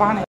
12.